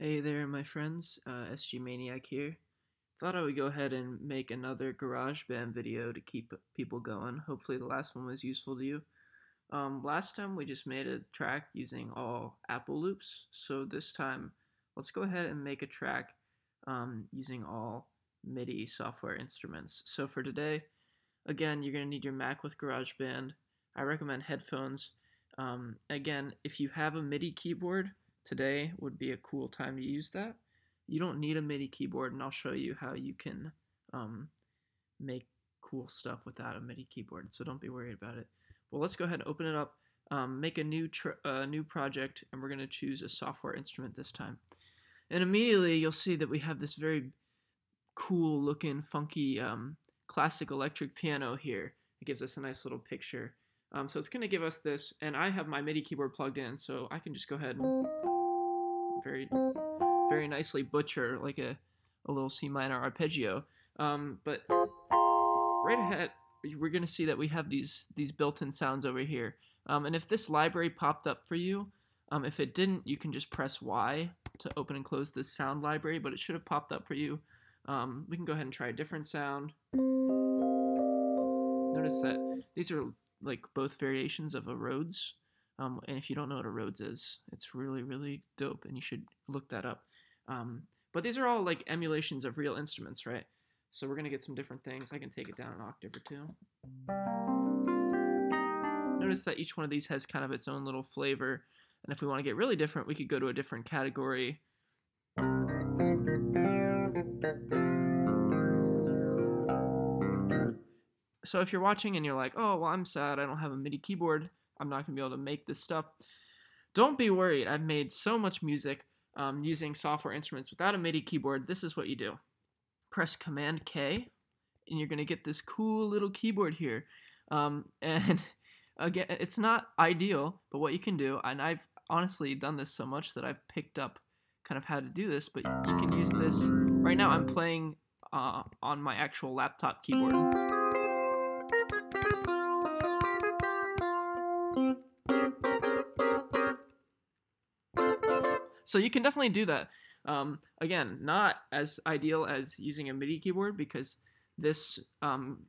Hey there, my friends. Uh, SG Maniak here. Thought I would go ahead and make another GarageBand video to keep people going. Hopefully, the last one was useful to you. Um, last time we just made a track using all Apple loops, so this time let's go ahead and make a track um, using all MIDI software instruments. So for today, again, you're going to need your Mac with GarageBand. I recommend headphones. Um, again, if you have a MIDI keyboard, today would be a cool time to use that. You don't need a MIDI keyboard, and I'll show you how you can um, make cool stuff without a MIDI keyboard, so don't be worried about it. Well, let's go ahead and open it up, um, make a new, uh, new project, and we're going to choose a software instrument this time. And immediately you'll see that we have this very cool looking, funky um, classic electric piano here. It gives us a nice little picture. Um, so it's going to give us this, and I have my MIDI keyboard plugged in, so I can just go ahead and very, very nicely butcher like a, a little C minor arpeggio. Um, but right ahead, we're going to see that we have these these built-in sounds over here. Um, and if this library popped up for you, um, if it didn't, you can just press Y to open and close this sound library, but it should have popped up for you. Um, we can go ahead and try a different sound. Notice that these are like both variations of a Rhodes. Um, and if you don't know what a Rhodes is, it's really, really dope, and you should look that up. Um, but these are all like emulations of real instruments, right? So we're gonna get some different things. I can take it down an octave or two. Notice that each one of these has kind of its own little flavor, and if we want to get really different, we could go to a different category. So if you're watching and you're like, oh, well, I'm sad, I don't have a MIDI keyboard, I'm not going to be able to make this stuff. Don't be worried. I've made so much music um, using software instruments without a MIDI keyboard. This is what you do press Command K, and you're going to get this cool little keyboard here. Um, and again, it's not ideal, but what you can do, and I've honestly done this so much that I've picked up kind of how to do this, but you can use this. Right now, I'm playing uh, on my actual laptop keyboard. So you can definitely do that. Um, again, not as ideal as using a MIDI keyboard because this um,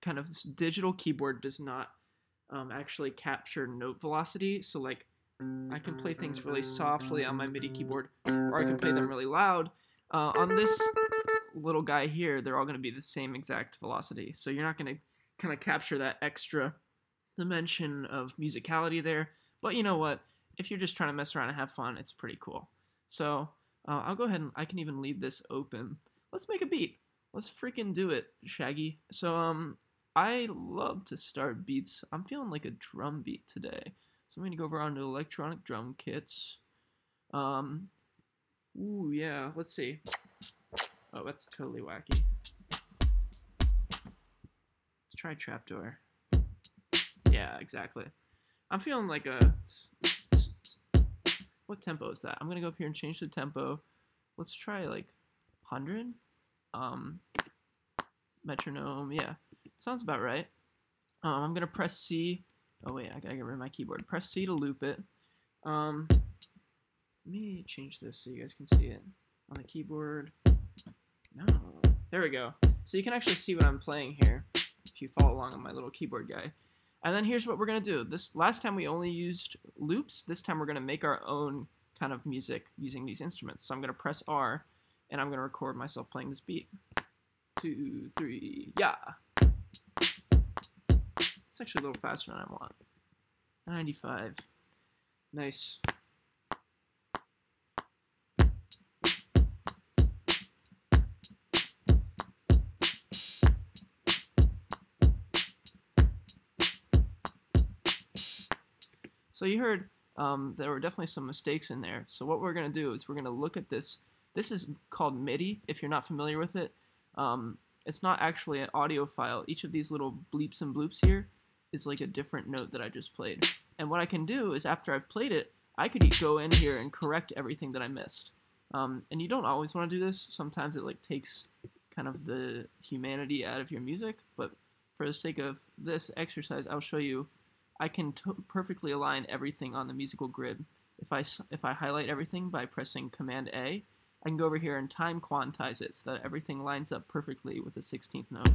kind of digital keyboard does not um, actually capture note velocity. So like I can play things really softly on my MIDI keyboard, or I can play them really loud. Uh, on this little guy here, they're all going to be the same exact velocity. So you're not going to kind of capture that extra dimension of musicality there. But you know what? If you're just trying to mess around and have fun, it's pretty cool. So uh, I'll go ahead and I can even leave this open. Let's make a beat. Let's freaking do it, Shaggy. So um, I love to start beats. I'm feeling like a drum beat today. So I'm to go over onto electronic drum kits. Um, ooh, yeah, let's see. Oh, that's totally wacky. Let's try trapdoor. Yeah, exactly. I'm feeling like a... What tempo is that? I'm to go up here and change the tempo. Let's try like 100. Um, metronome, yeah. Sounds about right. Um, I'm to press C Oh wait, I gotta get rid of my keyboard. Press C to loop it. Um, let me change this so you guys can see it on the keyboard. No, there we go. So you can actually see what I'm playing here if you follow along on my little keyboard guy. And then here's what we're gonna do. This last time we only used loops. This time we're gonna make our own kind of music using these instruments. So I'm gonna press R, and I'm gonna record myself playing this beat. Two, three, yeah. It's actually a little faster than I want. 95. Nice. So you heard um, there were definitely some mistakes in there. So what we're going to do is we're going to look at this. This is called MIDI, if you're not familiar with it. Um, it's not actually an audio file. Each of these little bleeps and bloops here is like a different note that I just played. And what I can do is after I've played it, I could go in here and correct everything that I missed. Um, and you don't always want to do this. Sometimes it like takes kind of the humanity out of your music. But for the sake of this exercise, I'll show you I can perfectly align everything on the musical grid if I, if I highlight everything by pressing Command A, I can go over here and time quantize it so that everything lines up perfectly with the 16th note.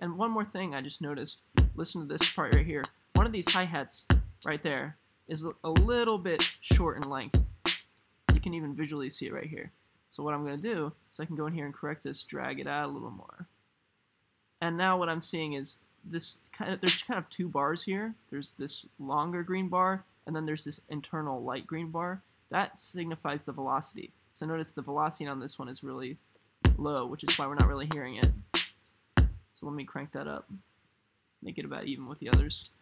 And one more thing I just noticed, listen to this part right here. One of these hi-hats right there is a little bit short in length. You can even visually see it right here. So what I'm going to do is I can go in here and correct this, drag it out a little more. And now what I'm seeing is this kind of, there's kind of two bars here. There's this longer green bar, and then there's this internal light green bar. That signifies the velocity. So notice the velocity on this one is really low, which is why we're not really hearing it. So let me crank that up, make it about even with the others.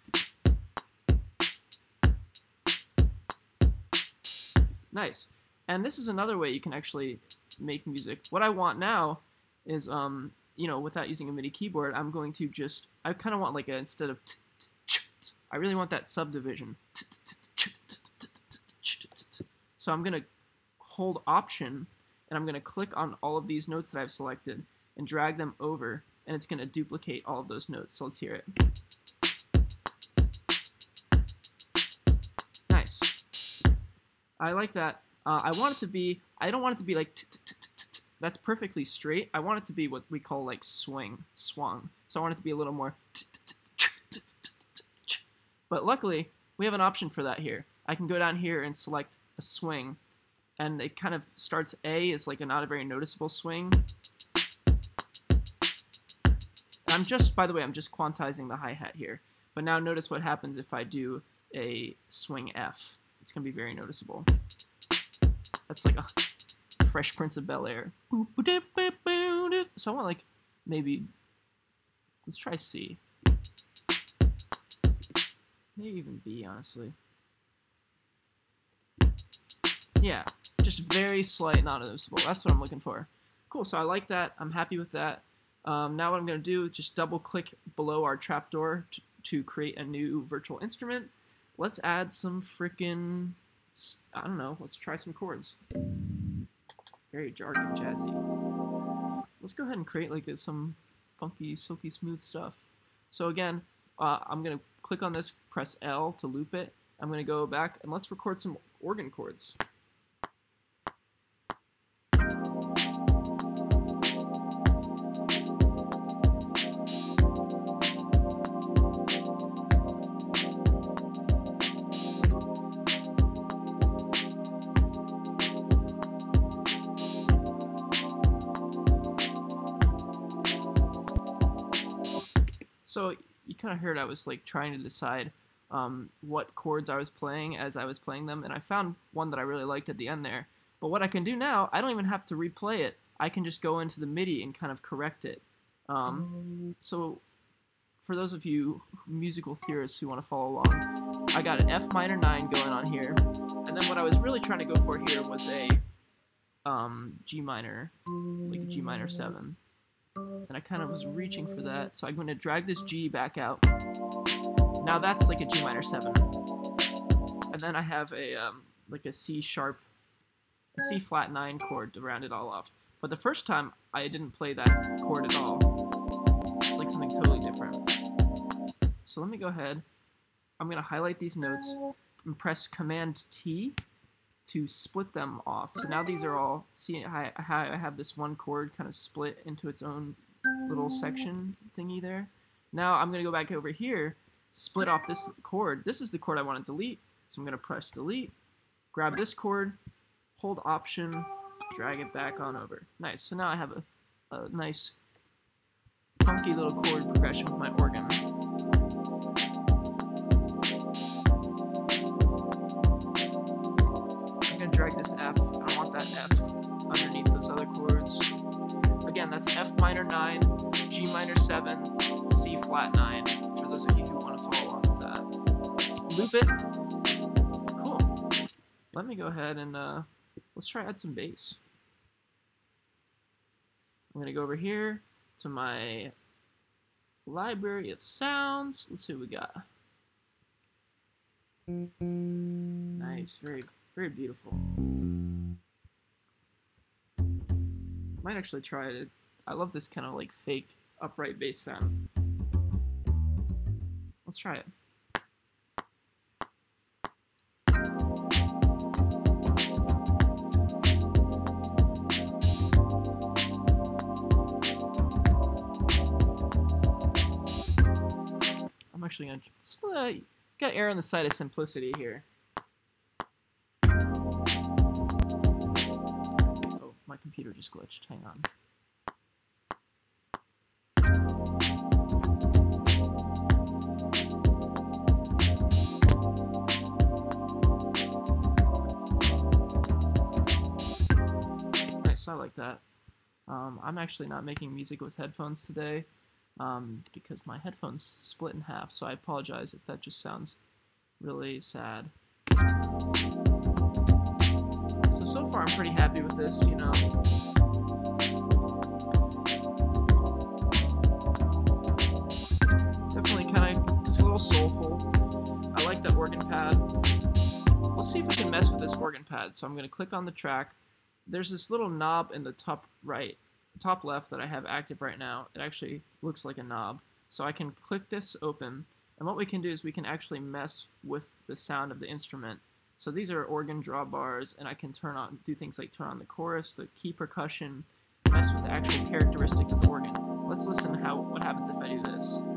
Nice. And this is another way you can actually make music. What I want now is, um, you know, without using a MIDI keyboard, I'm going to just, I kind of want like a, instead of, I really want that subdivision. So I'm going to hold Option, and I'm going to click on all of these notes that I've selected and drag them over and it's going to duplicate all of those notes. So let's hear it. Nice. I like that. Uh, I want it to be, I don't want it to be like, that's perfectly straight. I want it to be what we call like swing, swung. So I want it to be a little more, but luckily we have an option for that here. I can go down here and select a swing and it kind of starts A is like a not a very noticeable swing I'm just, by the way, I'm just quantizing the hi-hat here. But now notice what happens if I do a swing F. It's going to be very noticeable. That's like a Fresh Prince of Bel-Air. So I want like, maybe, let's try C. Maybe even B, honestly. Yeah, just very slight, not noticeable. That's what I'm looking for. Cool, so I like that. I'm happy with that. Um, now what I'm going to do, just double click below our trapdoor to, to create a new virtual instrument. Let's add some freaking, I don't know, let's try some chords. Very jargon jazzy. Let's go ahead and create like some funky, silky smooth stuff. So again, uh, I'm going to click on this, press L to loop it. I'm going to go back and let's record some organ chords. So you kind of heard I was like trying to decide um, what chords I was playing as I was playing them, and I found one that I really liked at the end there. But what I can do now, I don't even have to replay it. I can just go into the MIDI and kind of correct it. Um, so for those of you musical theorists who want to follow along, I got an F minor 9 going on here. And then what I was really trying to go for here was a um, G minor, like a G minor 7 and I kind of was reaching for that. So I'm going to drag this G back out. Now that's like a G minor 7. And then I have a um, like a C sharp, a C flat 9 chord to round it all off. But the first time, I didn't play that chord at all. It's like something totally different. So let me go ahead. I'm going to highlight these notes and press Command T to split them off. So now these are all, see how I have this one chord kind of split into its own little section thingy there. Now I'm going to go back over here, split off this chord. This is the chord I want to delete, so I'm going to press delete, grab this chord, hold option, drag it back on over. Nice, so now I have a, a nice funky little chord progression with my organ. I'm going to drag this F. I want that F that's F minor 9, G minor 7, C flat 9, for those of you who want to follow along with that. Loop it. Cool. Let me go ahead and uh, let's try add some bass. I'm going to go over here to my library of sounds. Let's see what we got. Nice, very very beautiful. Might actually try it. I love this kind of like fake upright bass sound. Let's try it. I'm actually gonna just, uh, got err on the side of simplicity here. Oh, my computer just glitched. Hang on. Like that. Um, I'm actually not making music with headphones today um, because my headphones split in half, so I apologize if that just sounds really sad. So, so far I'm pretty happy with this, you know. Definitely kind of, it's a little soulful. I like that organ pad. Let's see if we can mess with this organ pad. So I'm going to click on the track. There's this little knob in the top right top left that I have active right now, it actually looks like a knob. So I can click this open, and what we can do is we can actually mess with the sound of the instrument. So these are organ drawbars, and I can turn on, do things like turn on the chorus, the key percussion, mess with the actual characteristics of the organ. Let's listen how what happens if I do this.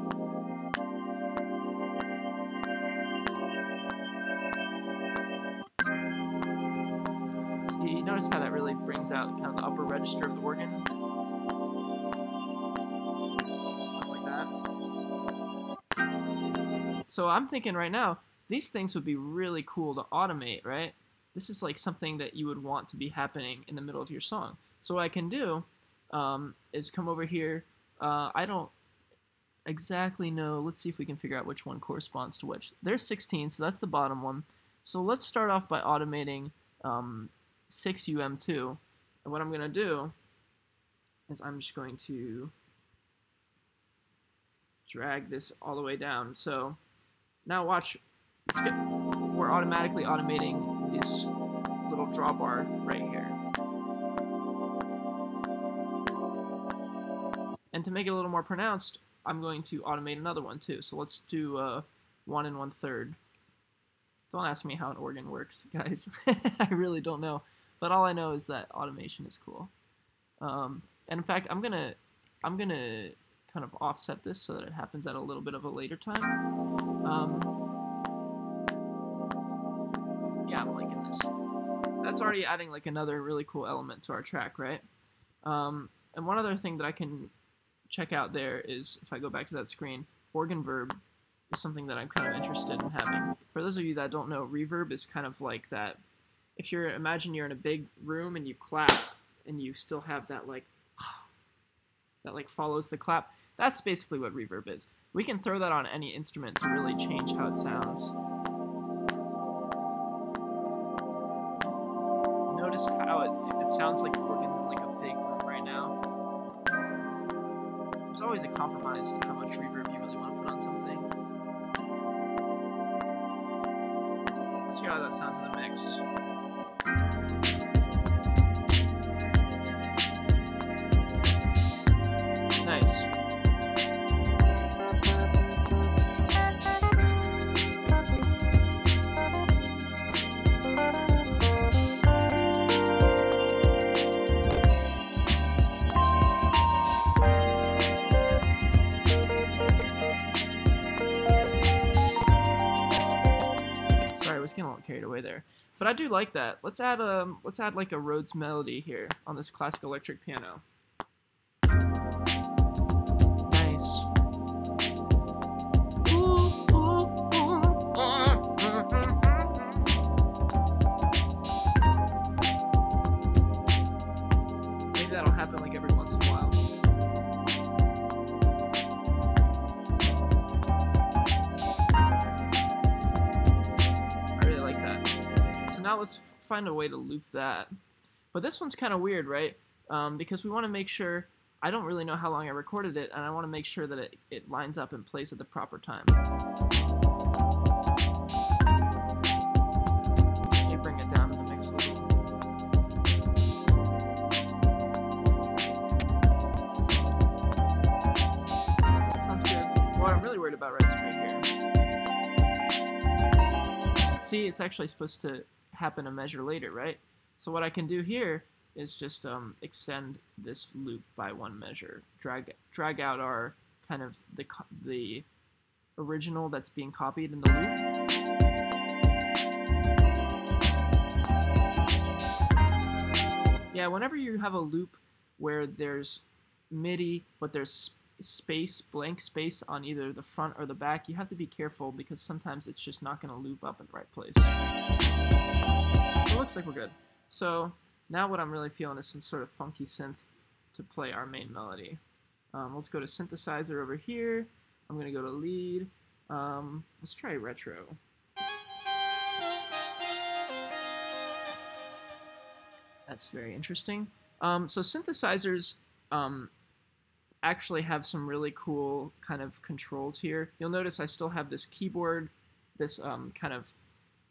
Brings out kind of the upper register of the organ. Stuff like that. So I'm thinking right now, these things would be really cool to automate, right? This is like something that you would want to be happening in the middle of your song. So what I can do um, is come over here. Uh, I don't exactly know. Let's see if we can figure out which one corresponds to which. There's 16, so that's the bottom one. So let's start off by automating um, 6UM2. And what I'm going to do is I'm just going to drag this all the way down. So now watch, we're automatically automating this little drawbar right here. And to make it a little more pronounced, I'm going to automate another one too. So let's do uh, one and one third. Don't ask me how an organ works, guys. I really don't know. But all I know is that automation is cool. Um, and in fact, I'm gonna I'm gonna kind of offset this so that it happens at a little bit of a later time. Um, yeah, I'm liking this. That's already adding like another really cool element to our track, right? Um, and one other thing that I can check out there is, if I go back to that screen, organ verb is something that I'm kind of interested in having. For those of you that don't know, reverb is kind of like that. If you're, imagine you're in a big room and you clap and you still have that like, that like follows the clap. That's basically what reverb is. We can throw that on any instrument to really change how it sounds. Notice how it, it sounds like the organ's in like a big room right now. There's always a compromise to how much reverb you carried away there. But I do like that. Let's add um let's add like a Rhodes melody here on this classic electric piano. Let's find a way to loop that. But this one's kind of weird, right? Um, because we want to make sure, I don't really know how long I recorded it, and I want to make sure that it, it lines up and plays at the proper time. Me bring it down in the mix a little. Sounds good. I'm really worried about right here. see, it's actually supposed to happen a measure later, right? So what I can do here is just um, extend this loop by one measure, drag drag out our kind of the the original that's being copied in the loop. Yeah, whenever you have a loop where there's MIDI but there's space, blank space on either the front or the back, you have to be careful because sometimes it's just not going to loop up in the right place. It looks like we're good. So now what I'm really feeling is some sort of funky synth to play our main melody. Um, let's go to synthesizer over here. I'm going to go to lead. Um, let's try retro. That's very interesting. Um, so synthesizers um, actually have some really cool kind of controls here. You'll notice I still have this keyboard, this um, kind of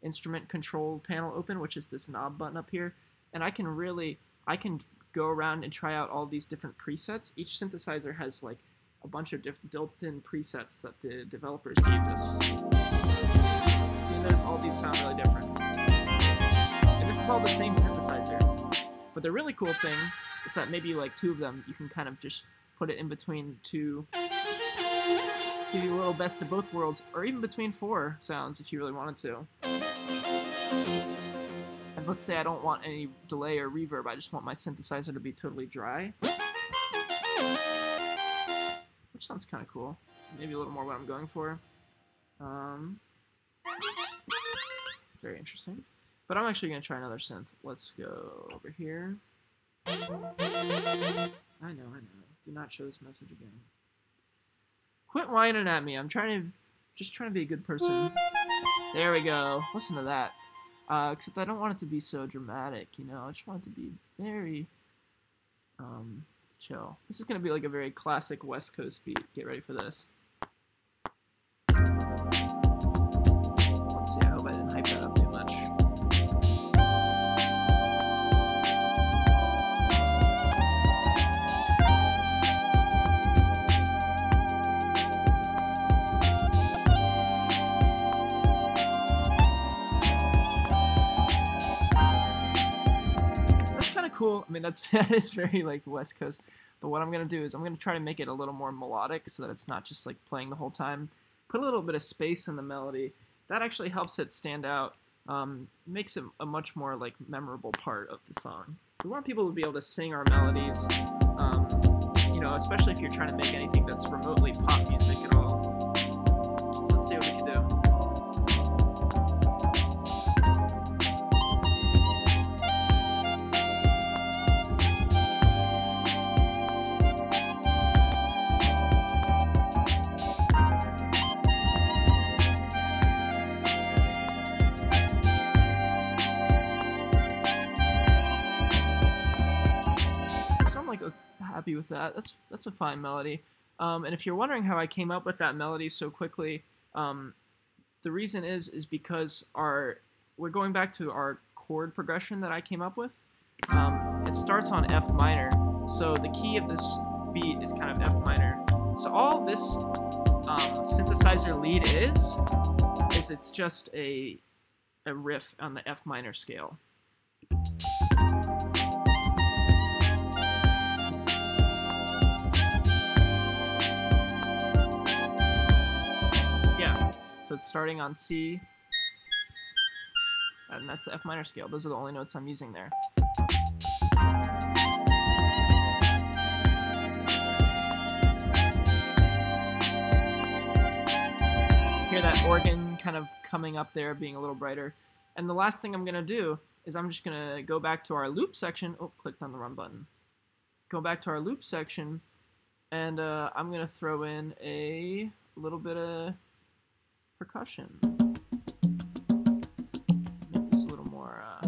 instrument control panel open, which is this knob button up here. And I can really, I can go around and try out all these different presets. Each synthesizer has like a bunch of different built-in presets that the developers gave us. You notice all these sound really different. And this is all the same synthesizer. But the really cool thing is that maybe like two of them, you can kind of just put it in between two, give you a little best of both worlds, or even between four sounds if you really wanted to. Let's say I don't want any delay or reverb, I just want my synthesizer to be totally dry. Which sounds kind of cool. Maybe a little more what I'm going for. Um, very interesting. But I'm actually going to try another synth. Let's go over here. I know, I know. Do not show this message again. Quit whining at me. I'm trying to, just trying to be a good person. There we go. Listen to that. Uh, except I don't want it to be so dramatic, you know. I just want it to be very, um, chill. This is gonna be like a very classic West Coast beat. Get ready for this. Cool. I mean, that's that is very like West Coast. But what I'm gonna do is I'm gonna try to make it a little more melodic so that it's not just like playing the whole time. Put a little bit of space in the melody. That actually helps it stand out. Um, makes it a much more like memorable part of the song. We want people to be able to sing our melodies. Um, you know, especially if you're trying to make anything that's remotely pop music at all. Happy with that. That's that's a fine melody. Um, and if you're wondering how I came up with that melody so quickly, um, the reason is is because our we're going back to our chord progression that I came up with. Um, it starts on F minor, so the key of this beat is kind of F minor. So all this um, synthesizer lead is is it's just a a riff on the F minor scale. Starting on C, and that's the F minor scale. Those are the only notes I'm using there. Hear that organ kind of coming up there, being a little brighter. And the last thing I'm going to do is I'm just going to go back to our loop section. Oh, clicked on the run button. Go back to our loop section, and uh, I'm going to throw in a little bit of percussion. Make this a little more, uh,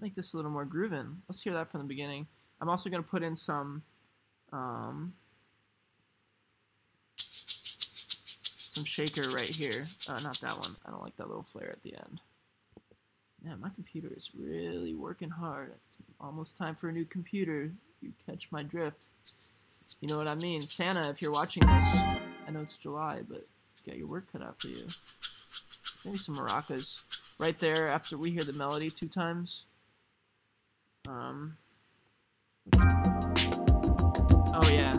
make this a little more grooving. Let's hear that from the beginning. I'm also going to put in some, um, some shaker right here. Uh, not that one. I don't like that little flare at the end. Man, my computer is really working hard. It's almost time for a new computer. You catch my drift. You know what I mean? Santa, if you're watching this, I know it's July, but got your work cut out for you. Maybe some maracas right there after we hear the melody two times. Um. Oh yeah.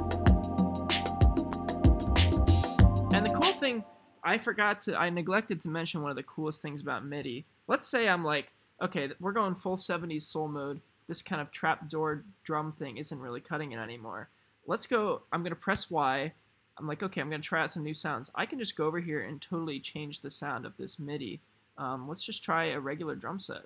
And the cool thing, I forgot to, I neglected to mention one of the coolest things about MIDI. Let's say I'm like, okay, we're going full 70s soul mode. This kind of trapdoor drum thing isn't really cutting it anymore. Let's go, I'm going to press Y. I'm like, okay, I'm going to try out some new sounds. I can just go over here and totally change the sound of this MIDI. Um, let's just try a regular drum set.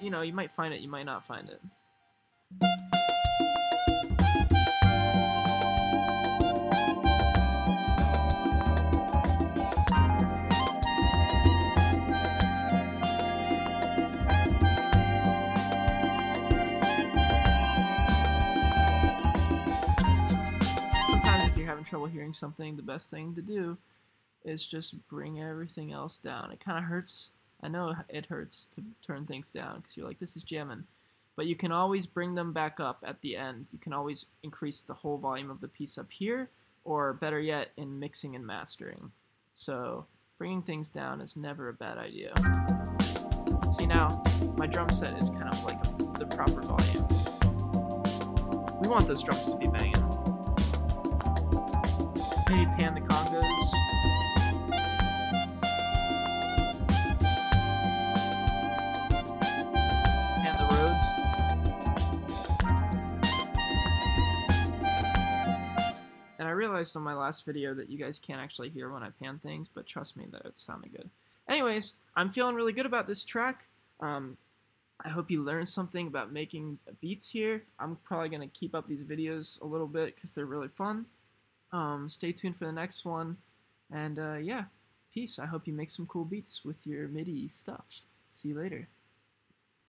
You know, you might find it, you might not find it. Something, the best thing to do is just bring everything else down. It kind of hurts. I know it hurts to turn things down because you're like, this is jamming. But you can always bring them back up at the end. You can always increase the whole volume of the piece up here, or better yet, in mixing and mastering. So bringing things down is never a bad idea. See now, my drum set is kind of like the proper volume. We want those drums to be banging. Maybe pan the congos. Pan the Rhodes. And I realized on my last video that you guys can't actually hear when I pan things, but trust me that it sounded good. Anyways, I'm feeling really good about this track. Um, I hope you learned something about making beats here. I'm probably going to keep up these videos a little bit because they're really fun. Um, stay tuned for the next one. And uh, yeah, peace. I hope you make some cool beats with your MIDI stuff. See you later.